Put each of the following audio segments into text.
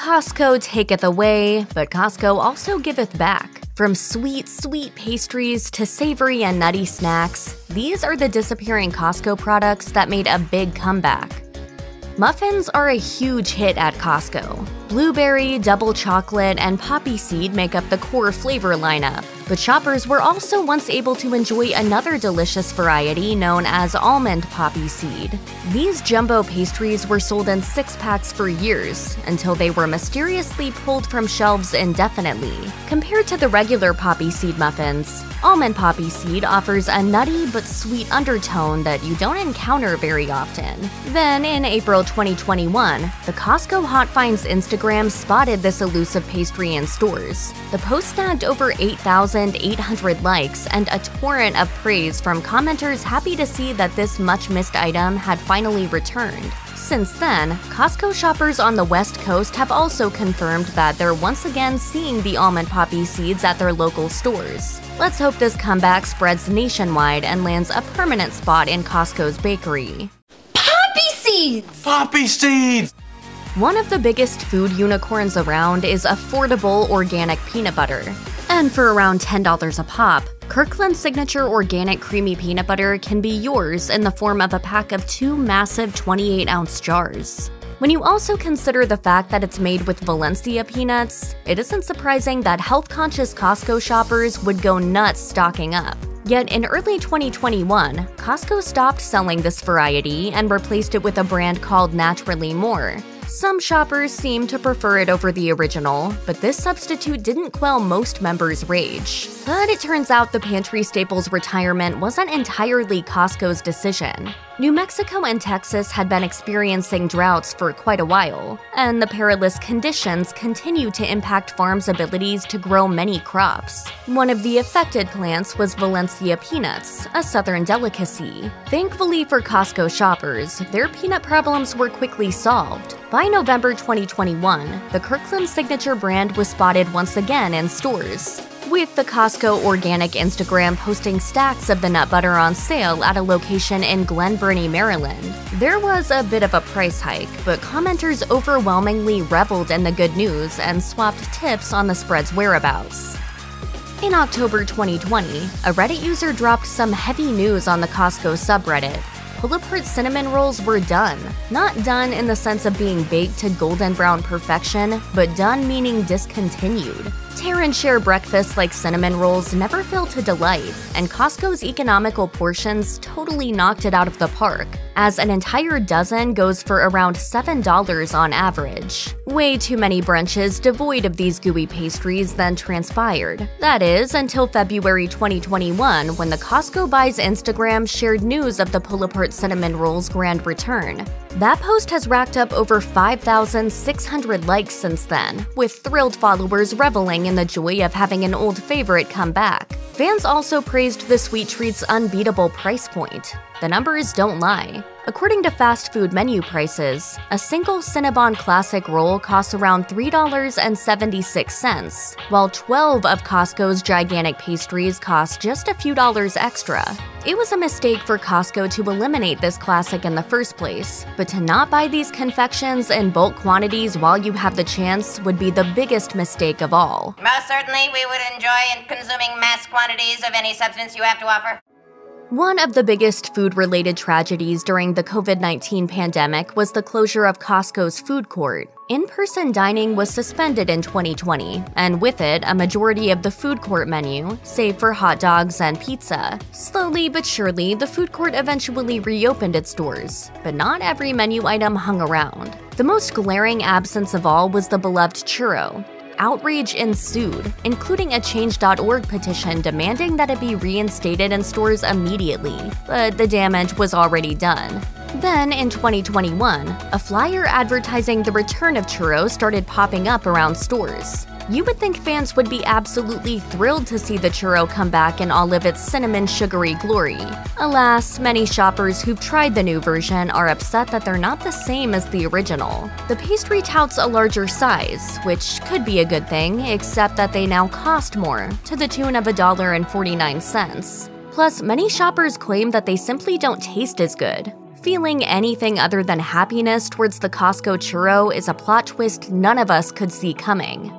Costco taketh away, but Costco also giveth back. From sweet, sweet pastries to savory and nutty snacks, these are the disappearing Costco products that made a big comeback. Muffins are a huge hit at Costco. Blueberry, double chocolate, and poppy seed make up the core flavor lineup. But shoppers were also once able to enjoy another delicious variety known as almond poppy seed. These jumbo pastries were sold in six packs for years, until they were mysteriously pulled from shelves indefinitely. Compared to the regular poppy seed muffins, almond poppy seed offers a nutty but sweet undertone that you don't encounter very often. Then, in April 2021, the Costco Hot Finds Instagram spotted this elusive pastry in stores. The post snagged over 8,800 likes and a torrent of praise from commenters happy to see that this much missed item had finally returned. Since then, Costco shoppers on the West Coast have also confirmed that they're once again seeing the almond poppy seeds at their local stores. Let's hope this comeback spreads nationwide and lands a permanent spot in Costco's bakery. Poppy seeds! Poppy seeds! One of the biggest food unicorns around is affordable organic peanut butter. And for around $10 a pop, Kirkland Signature Organic Creamy Peanut Butter can be yours in the form of a pack of two massive 28 ounce jars. When you also consider the fact that it's made with Valencia peanuts, it isn't surprising that health conscious Costco shoppers would go nuts stocking up. Yet in early 2021, Costco stopped selling this variety and replaced it with a brand called Naturally More. Some shoppers seem to prefer it over the original, but this substitute didn't quell most members' rage. But it turns out the pantry staple's retirement wasn't entirely Costco's decision. New Mexico and Texas had been experiencing droughts for quite a while, and the perilous conditions continue to impact farms' abilities to grow many crops. One of the affected plants was Valencia peanuts, a southern delicacy. Thankfully for Costco shoppers, their peanut problems were quickly solved. By November 2021, the Kirkland signature brand was spotted once again in stores with the Costco Organic Instagram posting stacks of the nut butter on sale at a location in Glen Burnie, Maryland. There was a bit of a price hike, but commenters overwhelmingly reveled in the good news and swapped tips on the spread's whereabouts. In October 2020, a Reddit user dropped some heavy news on the Costco subreddit. Pull-apart cinnamon rolls were done. Not done in the sense of being baked to golden brown perfection, but done meaning discontinued. Share breakfasts like cinnamon rolls never fail to delight, and Costco's economical portions totally knocked it out of the park, as an entire dozen goes for around $7 on average. Way too many brunches devoid of these gooey pastries then transpired. That is, until February 2021 when the Costco Buys Instagram shared news of the pull-apart cinnamon rolls grand return. That post has racked up over 5,600 likes since then, with thrilled followers reveling in the joy of having an old favorite come back. Fans also praised the sweet treat's unbeatable price point. The numbers don't lie. According to fast food menu prices, a single Cinnabon Classic roll costs around $3.76, while 12 of Costco's gigantic pastries cost just a few dollars extra. It was a mistake for Costco to eliminate this classic in the first place, but to not buy these confections in bulk quantities while you have the chance would be the biggest mistake of all. Most certainly, we would enjoy consuming mass quantities of any substance you have to offer. One of the biggest food related tragedies during the COVID 19 pandemic was the closure of Costco's food court. In person dining was suspended in 2020, and with it, a majority of the food court menu, save for hot dogs and pizza. Slowly but surely, the food court eventually reopened its doors, but not every menu item hung around. The most glaring absence of all was the beloved churro, outrage ensued, including a Change.org petition demanding that it be reinstated in stores immediately, but the damage was already done. Then, in 2021, a flyer advertising the return of churros started popping up around stores. You would think fans would be absolutely thrilled to see the churro come back in all of its cinnamon sugary glory. Alas, many shoppers who've tried the new version are upset that they're not the same as the original. The pastry touts a larger size, which could be a good thing, except that they now cost more, to the tune of $1.49. Plus, many shoppers claim that they simply don't taste as good. Feeling anything other than happiness towards the Costco churro is a plot twist none of us could see coming.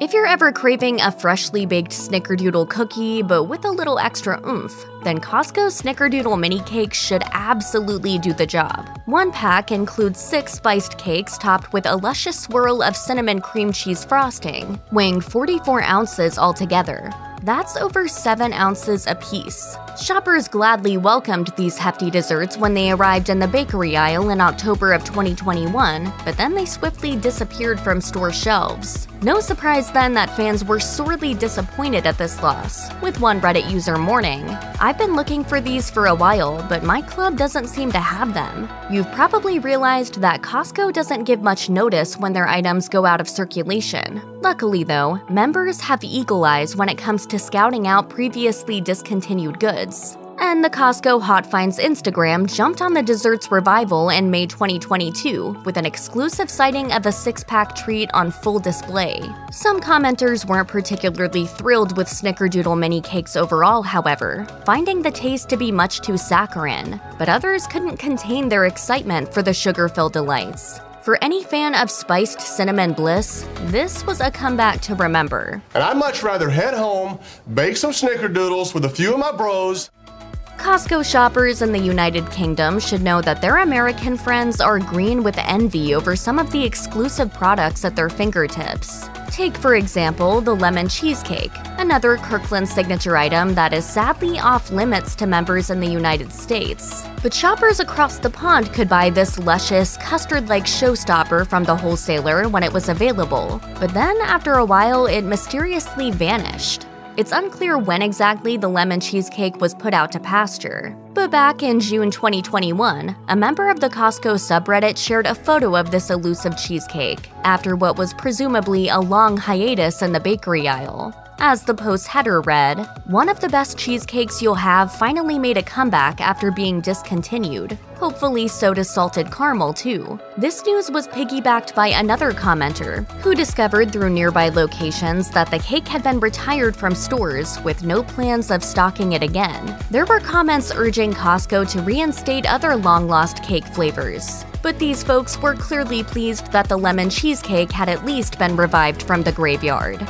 If you're ever craving a freshly baked snickerdoodle cookie but with a little extra oomph, then Costco's snickerdoodle mini cakes should absolutely do the job. One pack includes six spiced cakes topped with a luscious swirl of cinnamon cream cheese frosting, weighing 44 ounces altogether. That's over 7 ounces apiece. Shoppers gladly welcomed these hefty desserts when they arrived in the bakery aisle in October of 2021, but then they swiftly disappeared from store shelves. No surprise then that fans were sorely disappointed at this loss, with one Reddit user mourning, I've been looking for these for a while, but my club doesn't seem to have them. You've probably realized that Costco doesn't give much notice when their items go out of circulation. Luckily, though, members have eagle eyes when it comes to scouting out previously discontinued goods. And the Costco Hot Finds Instagram jumped on the dessert's revival in May 2022 with an exclusive sighting of a six pack treat on full display. Some commenters weren't particularly thrilled with Snickerdoodle mini cakes overall, however, finding the taste to be much too saccharine, but others couldn't contain their excitement for the sugar filled delights. For any fan of spiced cinnamon bliss, this was a comeback to remember. And I'd much rather head home, bake some snickerdoodles with a few of my bros. Costco shoppers in the United Kingdom should know that their American friends are green with envy over some of the exclusive products at their fingertips. Take, for example, the lemon cheesecake, another Kirkland signature item that is sadly off limits to members in the United States. But shoppers across the pond could buy this luscious, custard like showstopper from the wholesaler when it was available, but then after a while, it mysteriously vanished. It's unclear when exactly the lemon cheesecake was put out to pasture. But back in June 2021, a member of the Costco subreddit shared a photo of this elusive cheesecake after what was presumably a long hiatus in the bakery aisle. As the post header read, one of the best cheesecakes you'll have finally made a comeback after being discontinued. Hopefully, so does salted caramel too. This news was piggybacked by another commenter, who discovered through nearby locations that the cake had been retired from stores with no plans of stocking it again. There were comments urging Costco to reinstate other long lost cake flavors. But these folks were clearly pleased that the lemon cheesecake had at least been revived from the graveyard.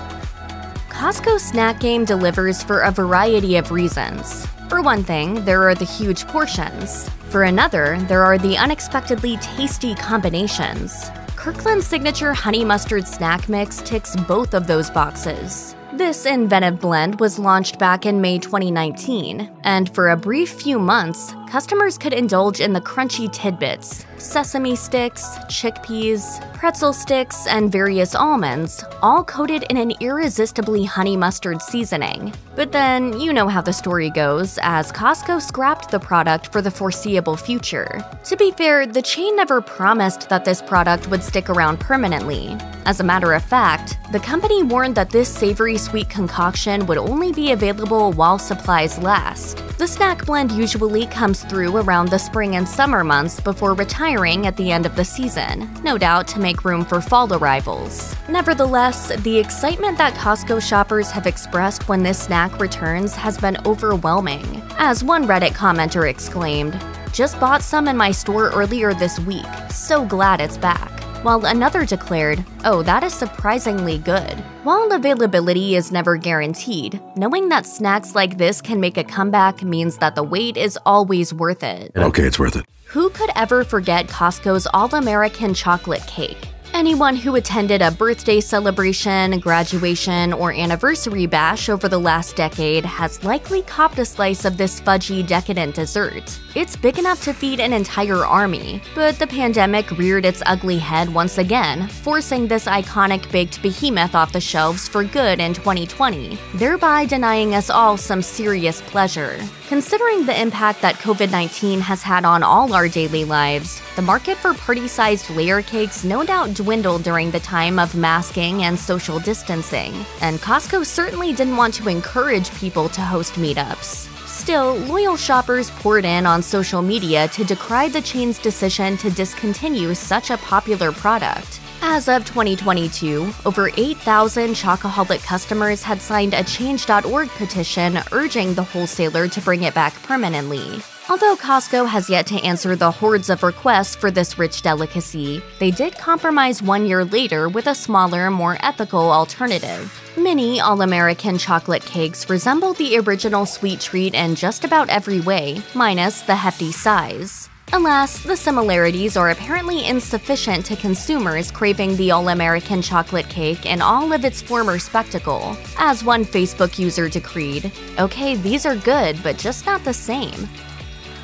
Costco Snack Game delivers for a variety of reasons. For one thing, there are the huge portions. For another, there are the unexpectedly tasty combinations. Kirkland's signature honey mustard snack mix ticks both of those boxes. This inventive blend was launched back in May 2019, and for a brief few months, customers could indulge in the crunchy tidbits sesame sticks, chickpeas, pretzel sticks, and various almonds, all coated in an irresistibly honey mustard seasoning. But then, you know how the story goes, as Costco scrapped the product for the foreseeable future. To be fair, the chain never promised that this product would stick around permanently. As a matter of fact, the company warned that this savory sweet concoction would only be available while supplies last. The snack blend usually comes through around the spring and summer months before retiring at the end of the season, no doubt to make room for fall arrivals. Nevertheless, the excitement that Costco shoppers have expressed when this snack returns has been overwhelming. As one Reddit commenter exclaimed, just bought some in my store earlier this week, so glad it's back while another declared, Oh, that is surprisingly good. While availability is never guaranteed, knowing that snacks like this can make a comeback means that the wait is always worth it. Okay, it's worth it. Who could ever forget Costco's All American chocolate cake? Anyone who attended a birthday celebration, graduation, or anniversary bash over the last decade has likely copped a slice of this fudgy, decadent dessert. It's big enough to feed an entire army, but the pandemic reared its ugly head once again, forcing this iconic baked behemoth off the shelves for good in 2020, thereby denying us all some serious pleasure. Considering the impact that COVID 19 has had on all our daily lives, the market for party sized layer cakes no doubt dwindled during the time of masking and social distancing, and Costco certainly didn't want to encourage people to host meetups. Still, loyal shoppers poured in on social media to decry the chain's decision to discontinue such a popular product. As of 2022, over 8,000 Chocoholic customers had signed a Change.org petition urging the wholesaler to bring it back permanently. Although Costco has yet to answer the hordes of requests for this rich delicacy, they did compromise one year later with a smaller, more ethical alternative. Many All American chocolate cakes resemble the original sweet treat in just about every way, minus the hefty size. Alas, the similarities are apparently insufficient to consumers craving the All American chocolate cake in all of its former spectacle. As one Facebook user decreed, okay, these are good, but just not the same.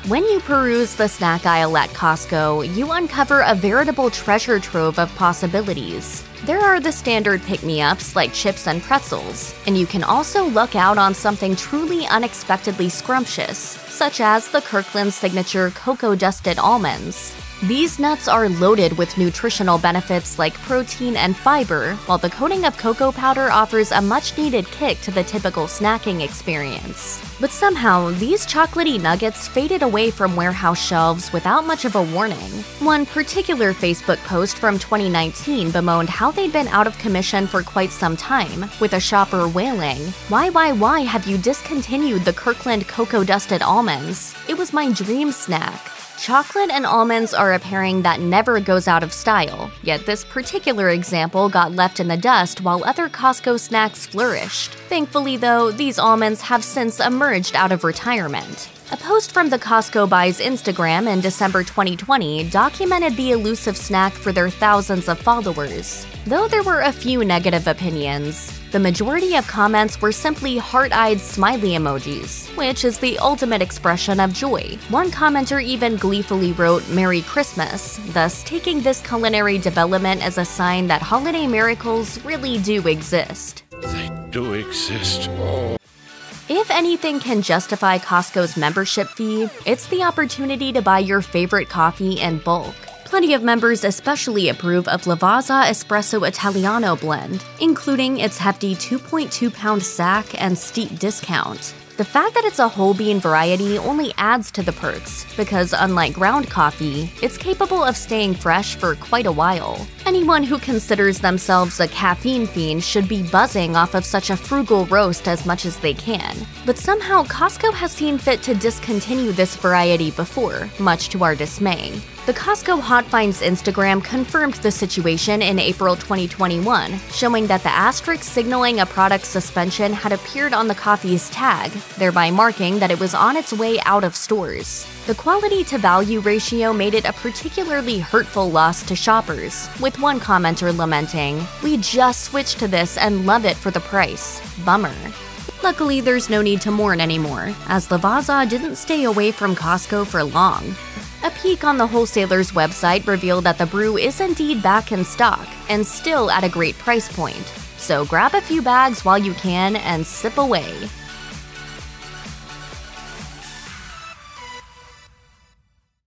When you peruse the snack aisle at Costco, you uncover a veritable treasure trove of possibilities. There are the standard pick me ups like chips and pretzels, and you can also look out on something truly unexpectedly scrumptious, such as the Kirkland signature cocoa dusted almonds. These nuts are loaded with nutritional benefits like protein and fiber, while the coating of cocoa powder offers a much needed kick to the typical snacking experience. But somehow, these chocolaty nuggets faded away from warehouse shelves without much of a warning. One particular Facebook post from 2019 bemoaned how they'd been out of commission for quite some time, with a shopper wailing, Why, why, why have you discontinued the Kirkland cocoa dusted almonds? It was my dream snack. Chocolate and almonds are a pairing that never goes out of style, yet this particular example got left in the dust while other Costco snacks flourished. Thankfully, though, these almonds have since emerged out of retirement. A post from the Costco Buys Instagram in December 2020 documented the elusive snack for their thousands of followers. Though there were a few negative opinions, the majority of comments were simply heart eyed smiley emojis, which is the ultimate expression of joy. One commenter even gleefully wrote Merry Christmas, thus taking this culinary development as a sign that holiday miracles really do exist. They do exist. Oh. If anything can justify Costco's membership fee, it's the opportunity to buy your favorite coffee in bulk. Plenty of members especially approve of Lavazza Espresso Italiano blend, including its hefty 2.2 pound sack and steep discount. The fact that it's a whole bean variety only adds to the perks, because unlike ground coffee, it's capable of staying fresh for quite a while. Anyone who considers themselves a caffeine fiend should be buzzing off of such a frugal roast as much as they can. But somehow, Costco has seen fit to discontinue this variety before, much to our dismay. The Costco Hot Finds Instagram confirmed the situation in April 2021, showing that the asterisk signaling a product's suspension had appeared on the coffee's tag, thereby marking that it was on its way out of stores. The quality to value ratio made it a particularly hurtful loss to shoppers, with one commenter lamenting, We just switched to this and love it for the price. Bummer. Luckily, there's no need to mourn anymore, as Lavazza didn't stay away from Costco for long. A peek on the wholesaler's website revealed that the brew is indeed back in stock and still at a great price point. So grab a few bags while you can and sip away.